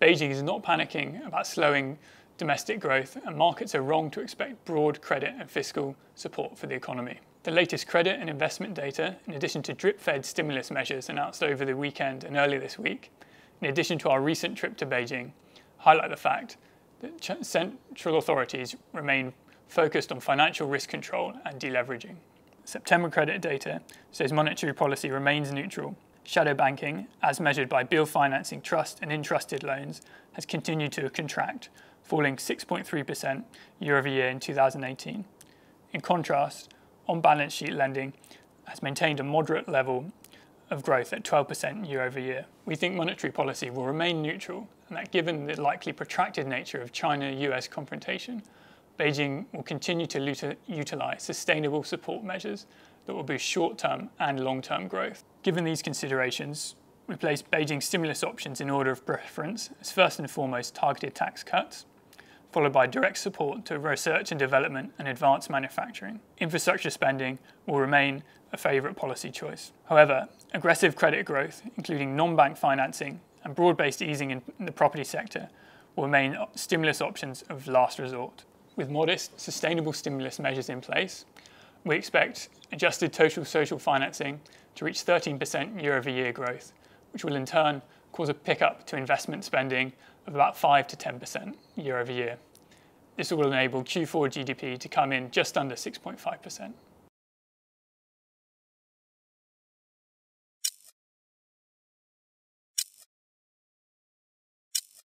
Beijing is not panicking about slowing domestic growth, and markets are wrong to expect broad credit and fiscal support for the economy. The latest credit and investment data, in addition to drip fed stimulus measures announced over the weekend and earlier this week, in addition to our recent trip to Beijing, highlight the fact that central authorities remain focused on financial risk control and deleveraging. September credit data says monetary policy remains neutral. Shadow banking, as measured by bill financing trust and entrusted loans, has continued to contract, falling 6.3% year over year in 2018. In contrast, on balance sheet lending has maintained a moderate level of growth at 12% year over year. We think monetary policy will remain neutral and that given the likely protracted nature of China-US confrontation, Beijing will continue to utilize sustainable support measures that will boost short-term and long-term growth. Given these considerations, we place Beijing's stimulus options in order of preference as first and foremost targeted tax cuts, followed by direct support to research and development and advanced manufacturing. Infrastructure spending will remain a favourite policy choice. However, aggressive credit growth, including non-bank financing and broad-based easing in the property sector, will remain stimulus options of last resort. With modest, sustainable stimulus measures in place, we expect adjusted total social financing to reach 13% year-over-year growth, which will in turn cause a pickup to investment spending of about 5 to 10% year over year. This will enable Q4 GDP to come in just under 6.5%.